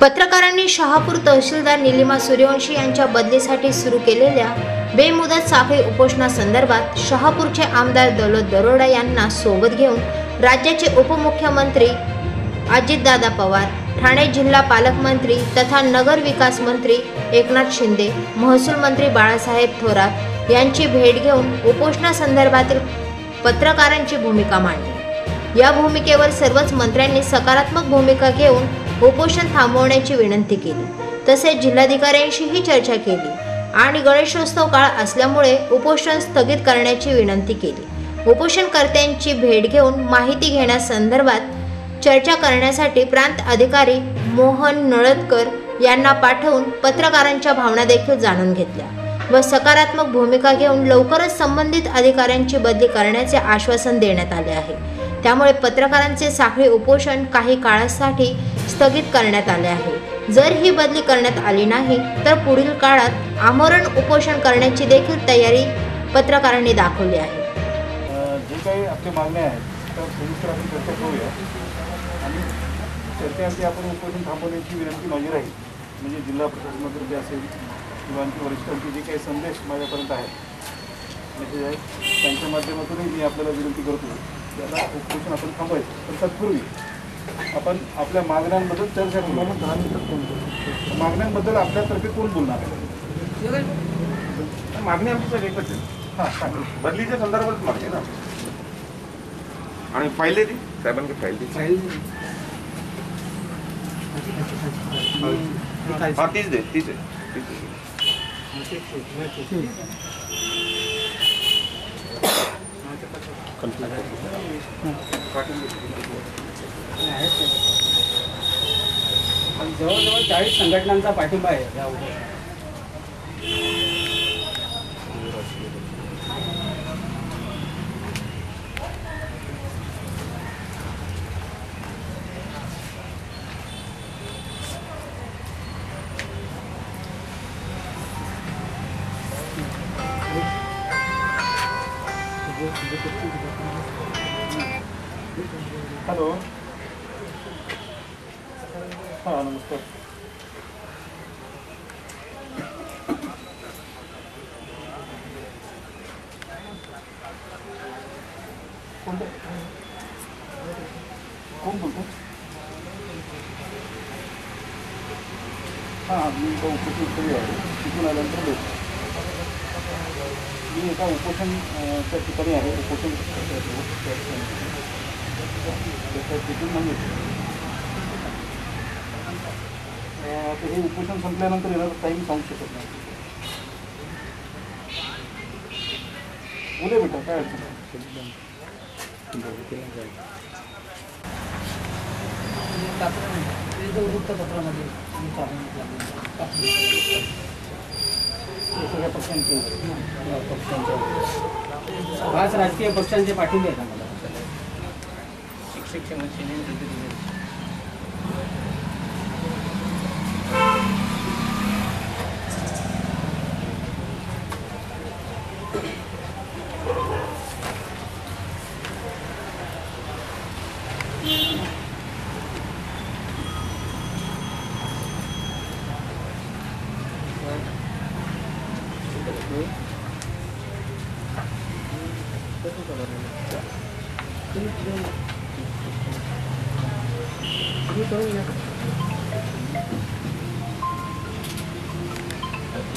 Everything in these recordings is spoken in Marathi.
पत्रकारांनी शहापूर तहसीलदार निलिमा सूर्यवंशी यांच्या बदलीसाठी सुरू केलेल्या बेमुदत साखळी उपोषणासंदर्भात शहापूरचे आमदार दौलत दरोडा यांना सोबत घेऊन राज्याचे उपमुख्यमंत्री अजितदादा पवार ठाणे जिल्हा पालकमंत्री तथा नगर विकास मंत्री एकनाथ शिंदे महसूल मंत्री बाळासाहेब थोरात यांची भेट घेऊन उपोषणासंदर्भातील पत्रकारांची भूमिका मांडली. या भूमिकेवर सर्वच मंत्र्यांनी सकारात्मक भूमिका घेऊन उपोषण थांबवण्याची विनंती केली. तसेच जिल्हाधिकाऱ्यांशीही चर्चा केली आणि गणेशोत्सव काळ असल्यामुळे उपोषण स्थगित करण्याची विनंती केली. उपोषणकर्त्यांची भेट घेऊन माहिती घेण्यासंदर्भात चर्चा करण्यासाठी प्रांत अधिकारी मोहन नळदकर यांना पाठवून पत्रकारांच्या भावना देखील जाणून घेतल्या व सकारात्मक भूमिका घेऊन लवकरच संबंधित अधिकाऱ्यांची बदली करण्याचे आश्वासन देण्यात आले आहे. त्यामुळे पत्रकारांचे साखळी उपोषण काही काळासाठी स्थगित करण्यात आले आहे. जर ही बदली करण्यात आली नाही तर पुढील काळात आमरण उपोषण करण्याची देखील तयारी पत्रकारांनी दाखवली आहे. जे काही आपल्या मागण्या आहेत तर सविस्तर आपण चर्चा करूया. आणि चर्चेअंती आपण उपोषण थांबवण्याची विनंती माझी राहील. म्हणजे जिल्हा प्रशासनातर्फे जे असेल किंवा आणखी वरिष्ठांचे जे काही संदेश माझ्यापर्यंत आहेत म्हणजे मेसेज आहेत त्यांच्या माध्यमातूनही मी आपल्याला विनंती करतो त्याला उपोषण आपण थांबवायचं पण तत्पूर्वी आपण आपल्या मागण्यांबद्दल चर्चा करू. मागण्यांबद्दल आपल्यातर्फे कोण बोलणार आहे? मागणी आमची सगळी एकच आहे. हां बदलीच्या संदर्भात मागणी आहे ना. आणि फाईल आहे ती. साहेबांची फाईल दी. हा तीच दे तीच आहे तीच आहे जवळजवळ चाळीस संघटनांचा पाठिंबा आहे या उपोषणाला. हॅलो हां नमस्कार कोणतं कोण बोलतो हां मी एका उपोषणस्थळी आहे तिथून आल्यानंतर बोलतो मी एका उपोषण त्या ठिकाणी आहे उपोषण त्याच्या तिथून म्हणजे तर हे उपोषण संपल्यानंतर येणार टाईम सांगू शकत नाही बोले बेटा काय अडचण आहे? वृत्तपत्रामध्ये सगळ्या पक्षांचे या पक्षांच्या पाच राजकीय पक्षांचे पाठिंबे आहेत आम्हाला शिक्षक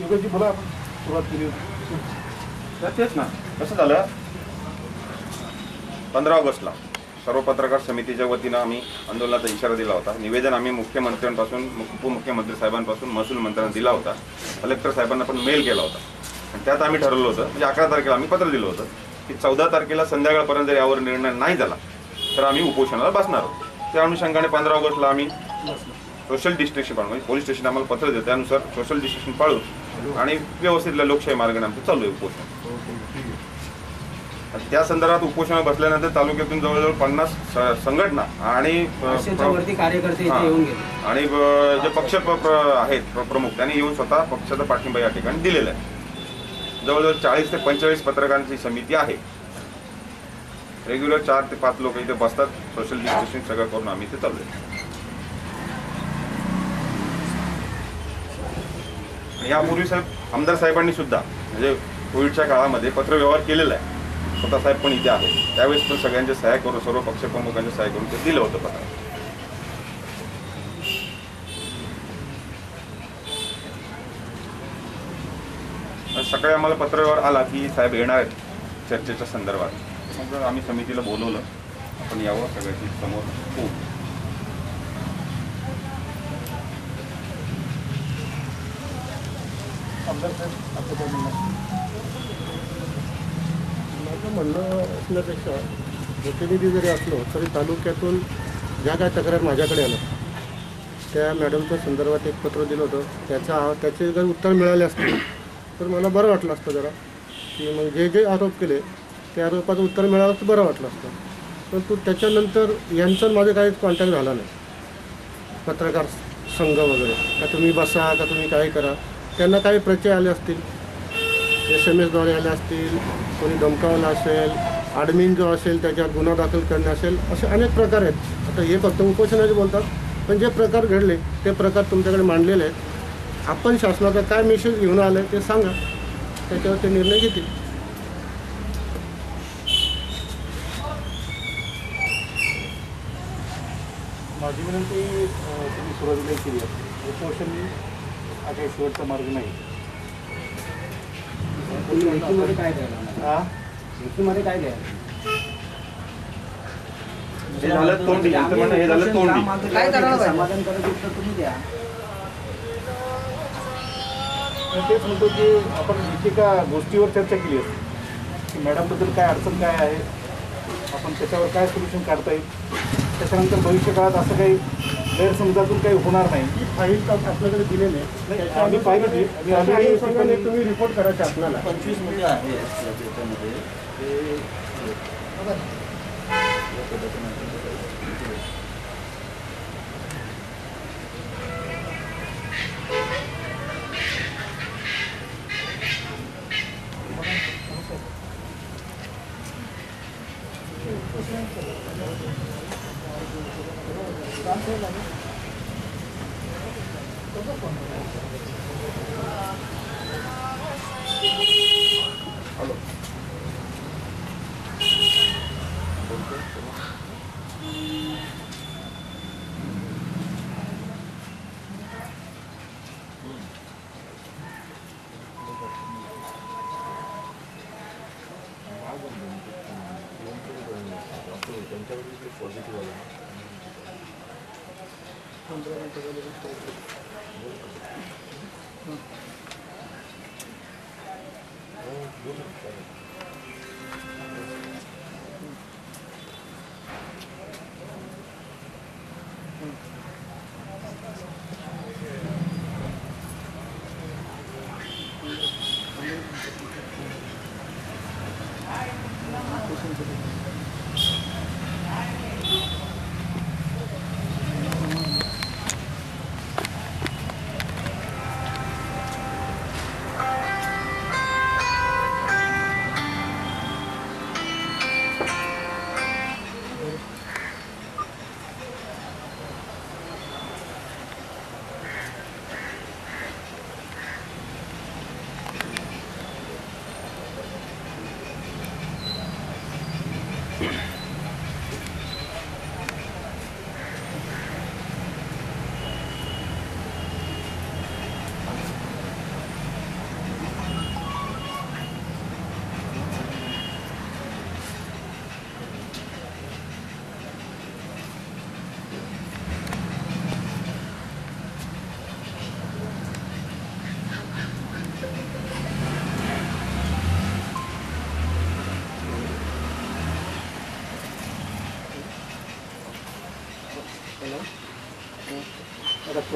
योगाची बोला. आपण सुरुवात केली. होती तेच ना. कसं झालं? पंधरा ऑगस्टला सर्व पत्रकार समितीच्या वतीनं आम्ही आंदोलनाचा इशारा दिला होता. निवेदन आम्ही मुख्यमंत्र्यांपासून उपमुख्यमंत्री साहेबांपासून महसूल मंत्र्यांना दिला होता. कलेक्टर साहेबांना पण मेल केला होता. आणि त्यात आम्ही ठरवलं होतं म्हणजे अकरा तारखेला आम्ही पत्र दिलं होतं. की चौदा तारखेला संध्याकाळपर्यंत जर यावर निर्णय नाही झाला तर आम्ही उपोषणाला बसणार आहोत. त्या अनुषंगाने पंधरा ऑगस्टला आम्ही सोशल डिस्ट्रिक्शन पाळून म्हणजे पोलीस स्टेशन आम्हाला पत्र देतं त्यानुसार सोशल डिस्ट्रिक्शन पाळून आणि व्यवस्थित लोकशाही मार्गाने आमचं चालू आहे उपोषण. त्या संदर्भात उपोषणाला बसल्यानंतर तालुक्यातून जवळजवळ पन्नास संघटना आणि आणि जे पक्ष आहेत प्र- प्रमुख त्यांनी येऊन स्वतः पक्षाचा पाठिंबा या ठिकाणी दिलेला आहे. जवळजवळ चाळीस ते पंचेचाळीस पत्रकारांची समिती आहे. रेग्युलर चार ते पाच लोक इथे बसतात. सोशल डिस्टन्सिंग सगळं करून आम्ही इथे चालू आणि यापूर्वी साहेब आमदार साहेबांनी सुद्धा म्हणजे कोविडच्या काळामध्ये पत्रव्यवहार केलेला आहे. स्वतः साहेब पण इथे आहे त्यावेळेस पण सगळ्यांच्या सहाय्य करून सर्व पक्षप्रमुखांच्या सहाय्य करून ते दिलं होतं पत्र सकाळी आम्हाला पत्रव्यवहार आला की साहेब येणार आहेत चर्चेच्या संदर्भात. मग आम्ही समितीला बोलवलं आपण यावं सगळ्याची समोर होऊ काय म्हणणं माझं म्हणणं असण्यापेक्षा प्रतिनिधी जरी असलो तरी तालुक्यातून ज्या काय तक्रार माझ्याकडे आल्या त्या मॅडमच्या संदर्भात एक पत्र दिलं होतं. त्याचा त्याचे जर उत्तर मिळाले असते तर मला बरं वाटलं असतं जरा की मग जे जे आरोप केले त्या आरोपाचं उत्तर मिळालं तर बरं वाटलं असतं. परंतु त्याच्यानंतर यांचं माझं काहीच कॉन्टॅक्ट झाला नाही. पत्रकार संघ वगैरे का तुम्ही बसा का तुम्ही काय करा त्यांना काही प्रचय आले असतील. एस एम एसद्वारे आले असतील कोणी धमकावलं असेल ॲडमिन जो असेल त्याच्यात गुन्हा दाखल करणे असेल असे अनेक प्रकार आहेत. आता हे फक्त उपोषणाचे बोलतात पण जे प्रकार घडले ते प्रकार तुमच्याकडे मांडलेले आहेत. आपण शासनाचा काय मेसेज घेऊन आलं ते सांगा. त्याच्यावर ते निर्णय घेतील. माझी विनंती तुम्ही सुरुवातीला केली आहे. उपोषण हा काही शेवटचा मार्ग नाही. काय द्यायला हा लेखीमध्ये काय द्यायला हे झालं तोंडी. यांचं म्हणणं हे झालं तोंडी. काय करायला समाधान करत तुम्ही द्या. तेच म्हणतो की आपण एकेका गोष्टीवर चर्चा केली असते. की मॅडमबद्दल काय अडचण काय आहे? आपण त्याच्यावर काय सोल्युशन काढता येईल? त्याच्यानंतर भविष्यकाळात असं काही गैरसमजातून काही होणार नाही. ही फाईल तर आपल्याकडे दिलेली आहे. नाही, आम्ही पाहिली तुम्ही रिपोर्ट करा शासनाला पंचवीस मुली आहेत त्याच्यामध्ये. ते 嗯。嗯。嗯。嗯。嗯。嗯。嗯。嗯。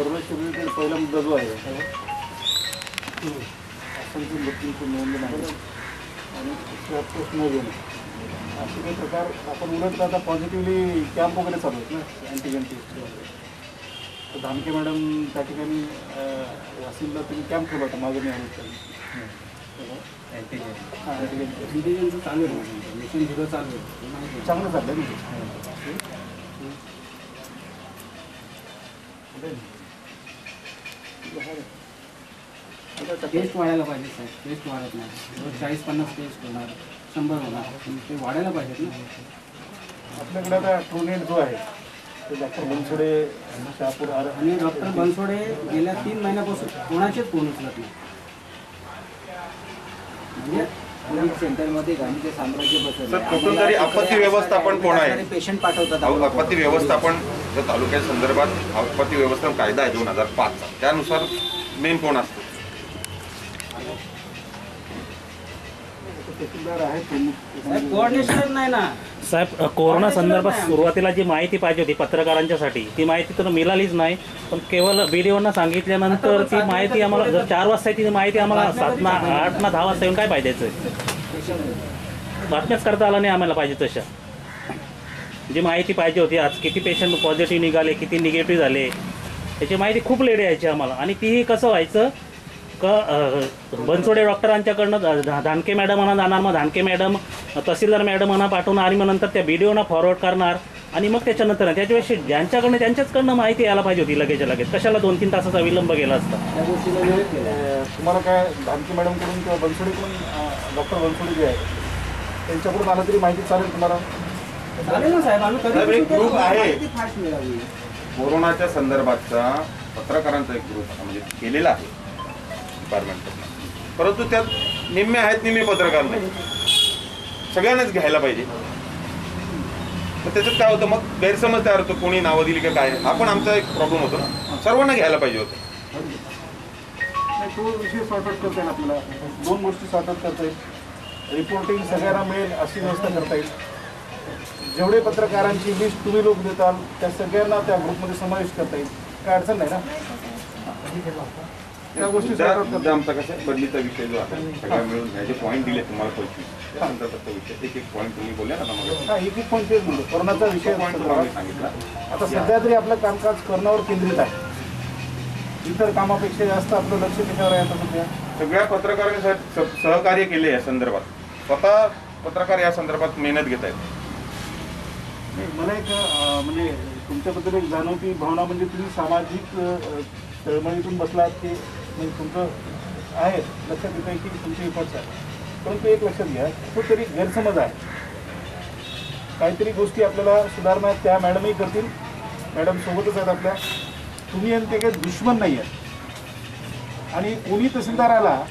शिबिर पहिला मुद्दा जो आहे असंख्य मृत्यूंची नोंद नाही. आणि न घेणं असे काही प्रकार आपण उलट आता पॉझिटिव्हली कॅम्प वगैरे चालू आहेत ना अँटीजन टेस्ट वगैरे. तर धानके मॅडम त्या ठिकाणी अं, वाशिमला तुम्ही कॅम्प ठेवला होता मागं मी आलो हां. अँटीजन इंटेलिजन्सचं चालू आहे मिशन झिरो चालू आहे. चांगलं चाललं म्हणजे टेस्ट वाढायला पाहिजे साहेब. टेस्ट वाढत नाही. चाळीस पन्नास टेस्ट होणार. शंभर होणार. ते वाढायला पाहिजेत ना. आपल्याकडे आता ट्रूनेट जो आहे ते डॉक्टर बनसोडे शहापूर आणि डॉक्टर बनसोडे गेल्या तीन महिन्यापासून कोणाचेच फोन उचलत नाही. म्हणजे सेंटरमध्ये गांधीचे साम्राज्य बसवलं. आपत्ती व्यवस्थापन कोण आहे? पेशंट पाठवतात आपत्ती व्यवस्थापन जर तालुक्या संदर्भात आपत्ती व्यवस्थापन कायदा आहे दोन हजार पाचचा. त्यानुसार मेन कोण असतो? तहसीलदार आहेत प्रमुख साहेब कोऑर्डिनेशनच नाही ना? साहेब कोरोना संदर्भात सुरुवातीला जी माहिती पाहिजे होती पत्रकारांच्यासाठी ती माहिती तर मिळालीच नाही पण केवळ व्हिडिओना सांगितल्यानंतर ती माहिती आम्हाला जर चार वाजता ती माहिती आम्हाला सात ना आठ ना दहा वाजता येऊन काय पाहिजेचं बातम्याच करता आला नाही आम्हाला पाहिजे तशा. जी माहिती पाहिजे होती आज किती पेशंट पॉझिटिव्ह निघाले किती निगेटिव्ह झाले याची माहिती खूप लेट यायची आम्हाला. आणि तीही कसं व्हायचं का बनसोडे डॉक्टरांच्याकडनं धानके मॅडमांना जाणार मग धानके मॅडम तहसीलदार मॅडमांना पाठवणार आणि मग नंतर त्या व्हिडिओना फॉरवर्ड करणार. आणि मग त्याच्यानंतर त्याच्यापेक्षा ज्यांच्याकडनं त्यांच्याचकडनं माहिती यायला पाहिजे होती लगेच लगेच. कशाला दोन तीन तासाचा विलंब गेला असता? तुम्हाला काय धानके मॅडमकडून किंवा बनसोडेकडून डॉक्टर बनसोडे जे आहे त्यांच्याकडून आलं तरी माहिती चालेल तुम्हाला? चालेल ना साहेब. आम्ही साहेब, एक कधी group आहे. कोरोनाच्या संदर्भातचा पत्रकारांचा एक ग्रुप म्हणजे केलेला आहे. डिपार्टमेंटकडनं परंतु त्यात निम्मे आहेत निम्मे पत्रकार नाही. सगळ्यांनाच घ्यायला पाहिजे. मग त्याच्यात काय होतं मग गैरसमज तयार होतो कोणी नावं दिली का काय. हा पण आमचा एक प्रॉब्लेम होतो ना. सर्वांना घ्यायला पाहिजे होतं. नाही तो विषय सॉर्ट करता येईल आपल्याला. दोन गोष्टी सॉर्ट करता येईल. रिपोर्टिंग सगळ्यांना मिळेल अशी व्यवस्था करता येईल. जेवढे पत्रकारांची लिस्ट तुम्ही लोक देताल त्या सगळ्यांना त्या ग्रुपमध्ये समावेश करता येईल. काय अडचण नाही ना? त्या गोष्टी मुद्दा आमचा कसं बदलीचा विषय जो आहे सगळ्या मिळून जे पॉईंट दिले तुम्हाला पंचवीस त्या विषय. एक एक पॉईंट तुम्ही बोलले ना आता मग हा एक एक पण तेच म्हणतो कोरोनाचा विषय पॉईंट तुम्हाला मी सांगितला. आता सध्या तरी आपलं कामकाज करण्यावर केंद्रित आहे. इतर कामापेक्षा जास्त आपलं लक्ष त्याच्यावर आहे आता सध्या? सगळ्या पत्रकारांनी सह- सह- सहकार्य केले या संदर्भात. स्वतः पत्रकार या संदर्भात मेहनत घेत आहेत. मला एक म्हणजे तुमच्याबद्दल एक जाणवती भावना म्हणजे तुम्ही सामाजिक अं, तळमळीतून बसलात की म्हणजे तुमचं आहे लक्षात येतं की तुमची इफर्ट्स आहे परंतु एक लक्षात घ्या तो तरी गैरसमज आहे. काहीतरी गोष्टी आपल्याला सुधारणा त्या मॅडमही करतील. मॅडम सोबतच आहेत आपल्या. तुम्ही आणि ते काही दुश्मन नाही आहेत आणि कोणी तहसीलदार आला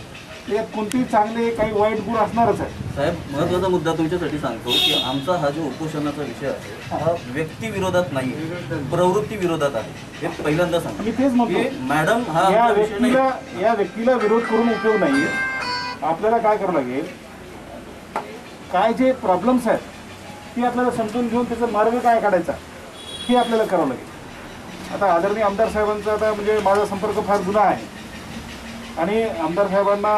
त्याच्यात कोणतेही चांगले काही वाईट गुण असणारच आहे. साहेब महत्त्वाचा मुद्दा तुमच्यासाठी सांगतो की आमचा हा जो उपोषणाचा विषय आहे हा व्यक्ती विरोधात नाही प्रवृत्ती विरोधात आहे. हे पहिल्यांदा सांगतो. मी तेच म्हणतो. मॅडम हा या आमचा विषय नाही. व्यक्तीला या व्यक्तीला विरोध करून उपयोग नाही आपल्याला काय करावं लागेल? काय जे प्रॉब्लेम्स आहेत ते आपल्याला समजून घेऊन त्याचा मार्ग काय काढायचा हे आपल्याला करावं लागेल. आता आदरणीय आमदार साहेबांचा आता म्हणजे माझा संपर्क फार जुना आहे. आणि आमदार साहेबांना